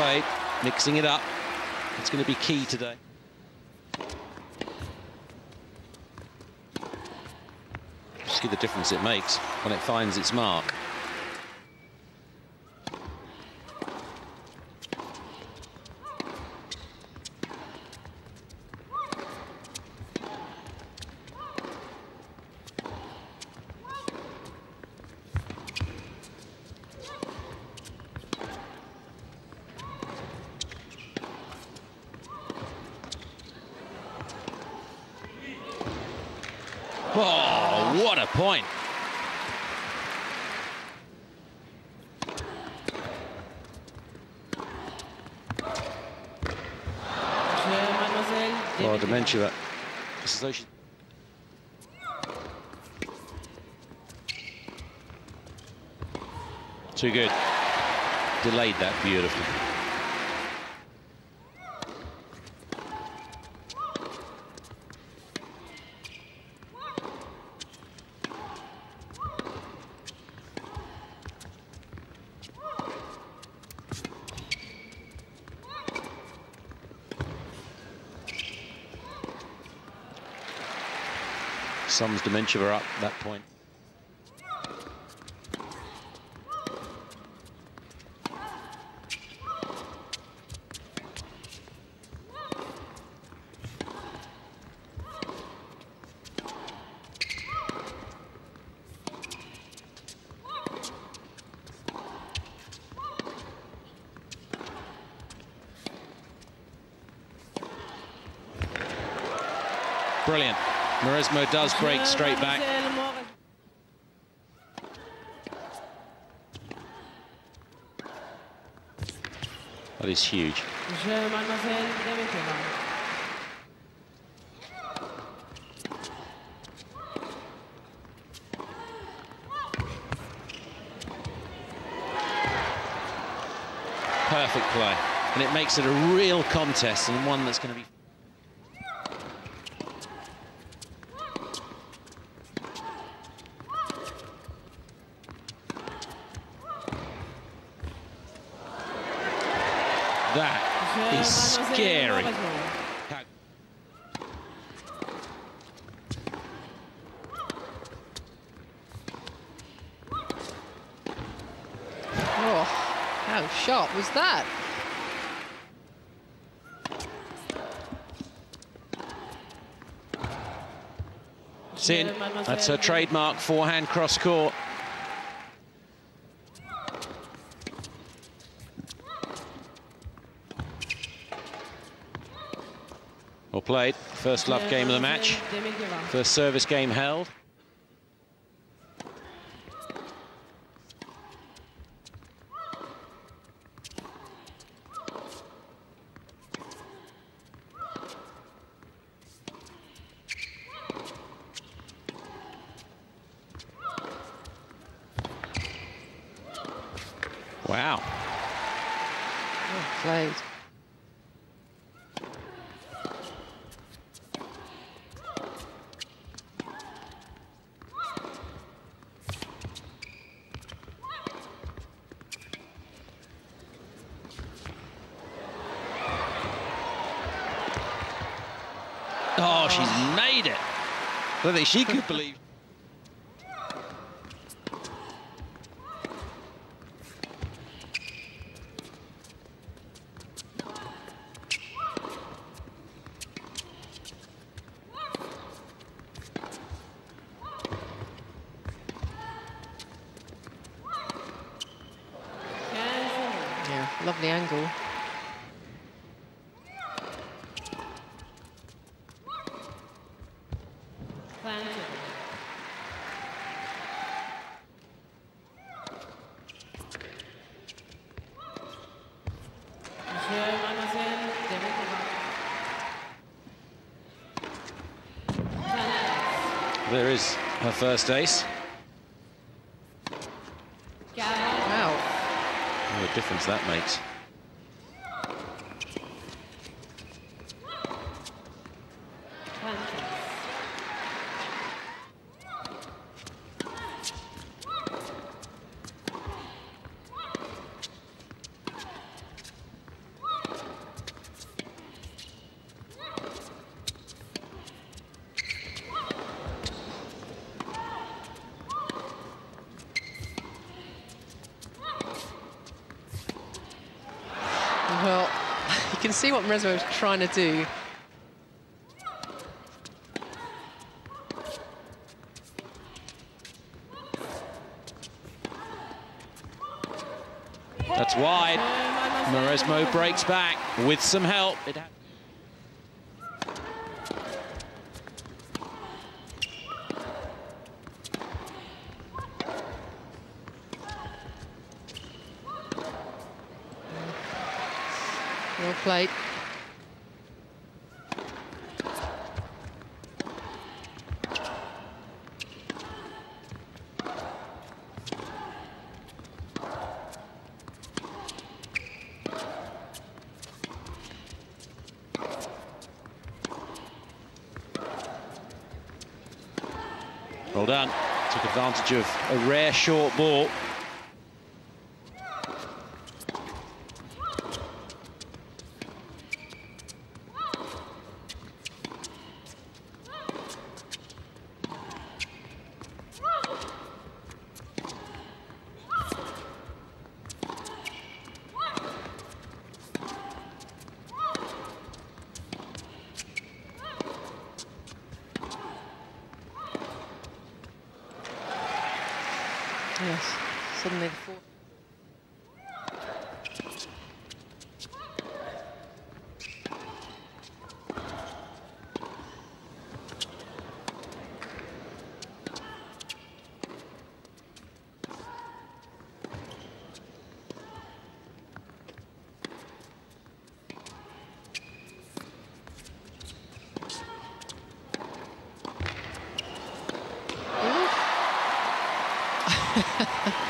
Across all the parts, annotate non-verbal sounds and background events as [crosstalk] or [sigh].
play, mixing it up. It's going to be key today. See the difference it makes when it finds its mark. Oh, what a point. Oh, Dementieva. It's as though she... Too good. Delayed that beautifully. Sums Dementieva up that point. Brilliant. Mauresmo does break straight back. That is huge. Perfect play. And it makes it a real contest and one that's going to be... That is scary. Oh, how sharp was that? Sin, that's her trademark forehand cross court. Well played. First love game of the match. First service game held. Wow. Oh, well played. Oh, she's made it. I don't think she could believe. Yeah, lovely angle. There is her first ace. Wow. What a difference that makes. See what Mauresmo is trying to do. That's wide. Mauresmo breaks back with some help. Played. Well done. Took advantage of a rare short ball. Yes, suddenly the four. Wow. [laughs]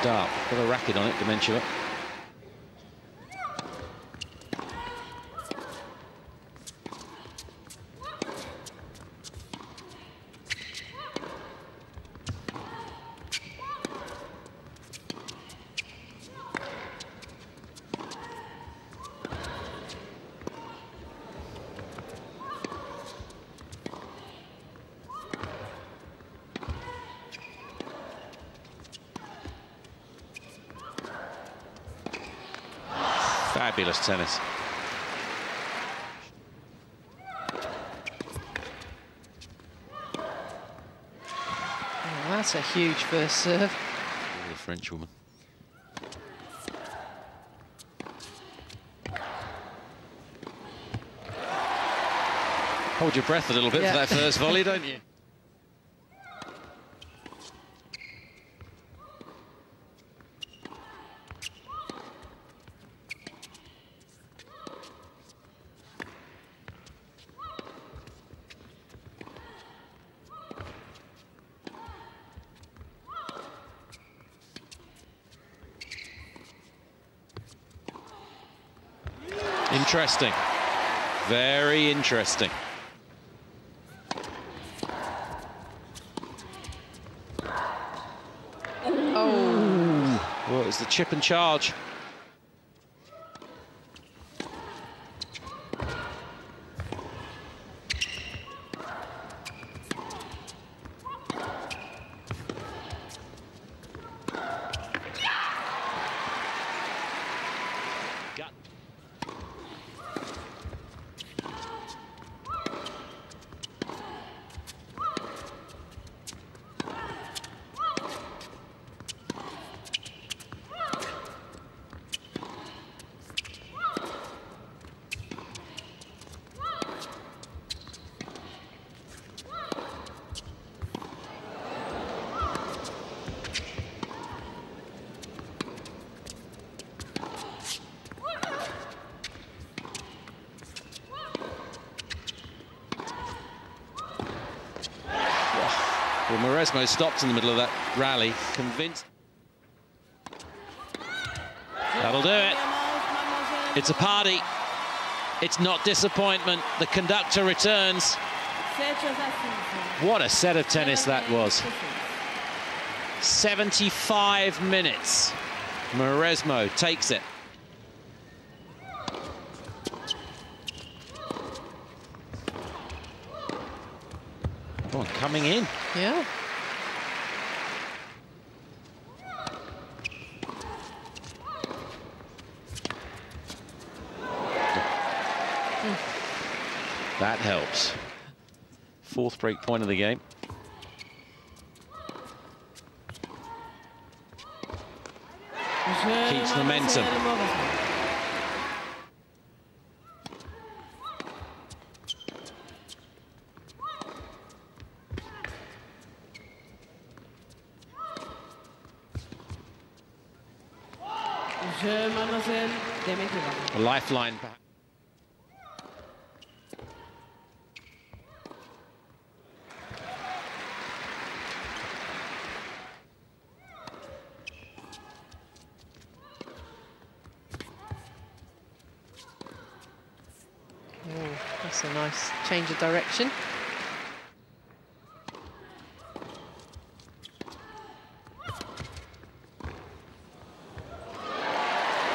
start. Got a racket on it, Dementieva. Fabulous tennis. Oh, that's a huge first serve. The French woman. Hold your breath a little bit Yeah. for that first volley, don't you? [laughs] Interesting. Very interesting. Oh, Well, it was the chip and charge. Got- Well, Mauresmo stopped in the middle of that rally, convinced. That'll do it. It's a party. It's not disappointment. The conductor returns. What a set of tennis that was. 75 minutes. Mauresmo takes it. Oh, coming in. Yeah. That helps. Fourth break point of the game. Keeps momentum. A lifeline. Oh, that's a nice change of direction.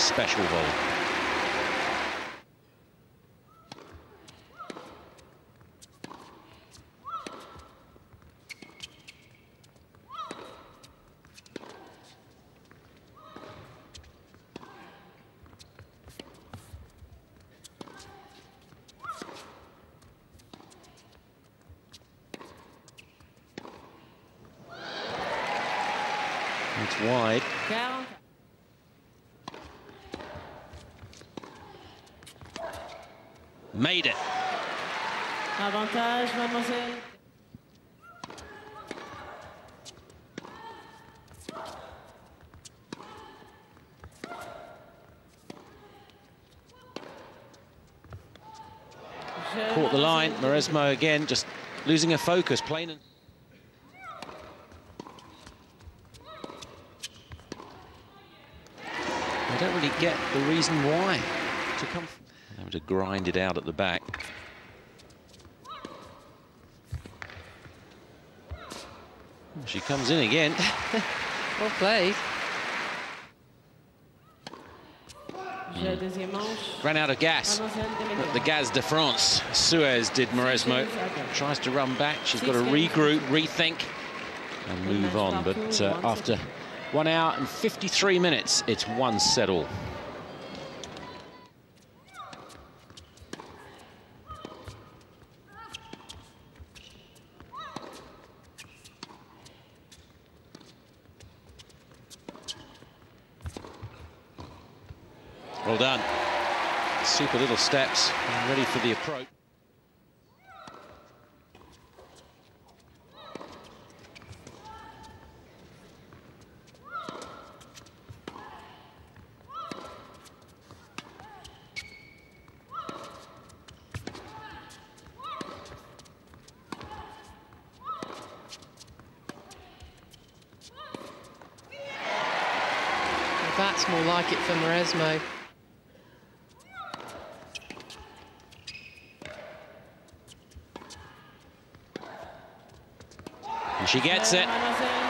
Special volley. It's wide. Made it. Avantage, mademoiselle. Caught the line. Mauresmo again, just losing her focus. Plain and I don't really get the reason why to come. Having to grind it out at the back. She comes in again. [laughs] Well played. Manche. Ran out of gas. At the Gaz de France. Suez did Mauresmo. Tries to run back. She's got to regroup, rethink, and move on. But uh, after one hour and 53 minutes, it's one set all. Well done. Super little steps, and ready for the approach. That's more like it for Mauresmo. And she gets it. Mademoiselle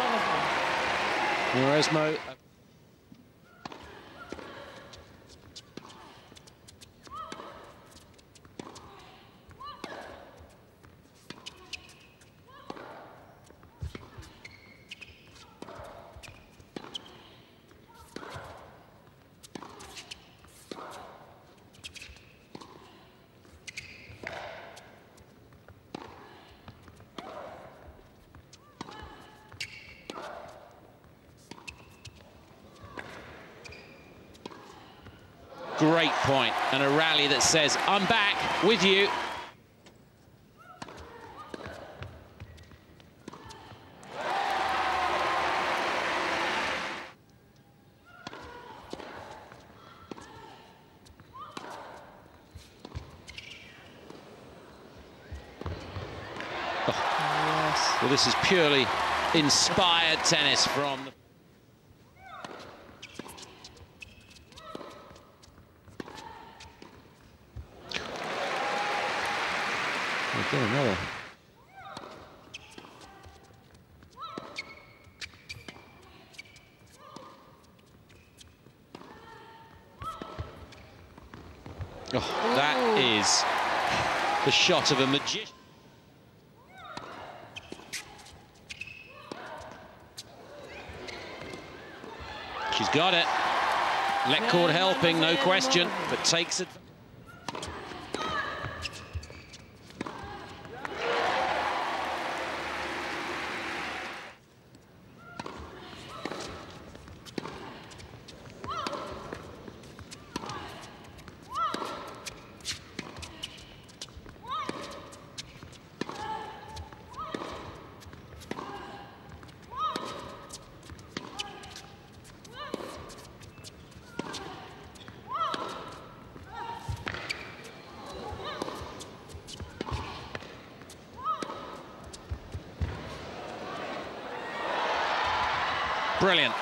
Great point, and a rally that says, I'm back with you. Oh. Well, this is purely inspired tennis from... The Again, another Oh, that Ooh. is the shot of a magician. She's got it. Letcourt helping, no question, but takes it. Brilliant.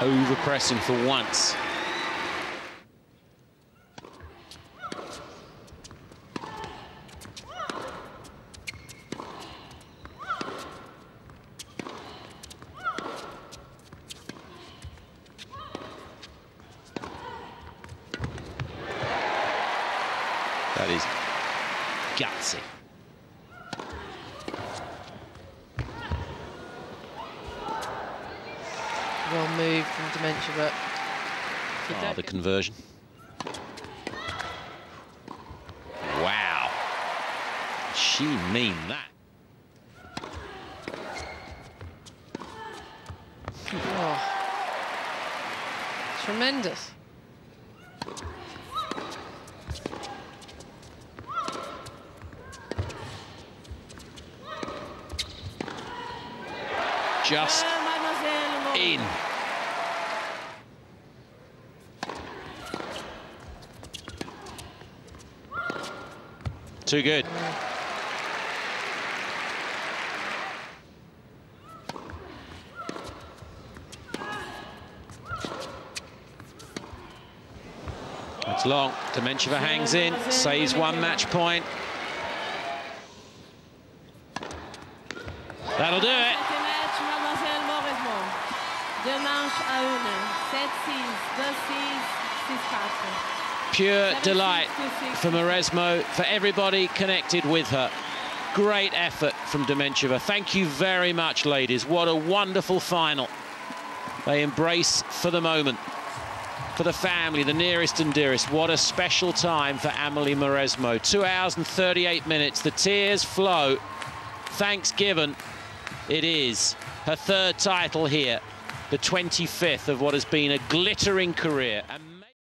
Over pressing for once. That is gutsy. Well moved from Dementieva. Oh, ah, the conversion. Wow. She mean that. Oh. Tremendous. Just in. Too good. That's long. Dementieva hangs in, saves one match point. That'll do it. Deux manches à une. 7-6, 2-6, 6-4. Pure delight for Mauresmo, for everybody connected with her. Great effort from Dementieva. Thank you very much, ladies. What a wonderful final. They embrace for the moment, for the family, the nearest and dearest. What a special time for Amelie Mauresmo. Two hours and 38 minutes. The tears flow. Thanks given. It is her third title here the 25th of what has been a glittering career.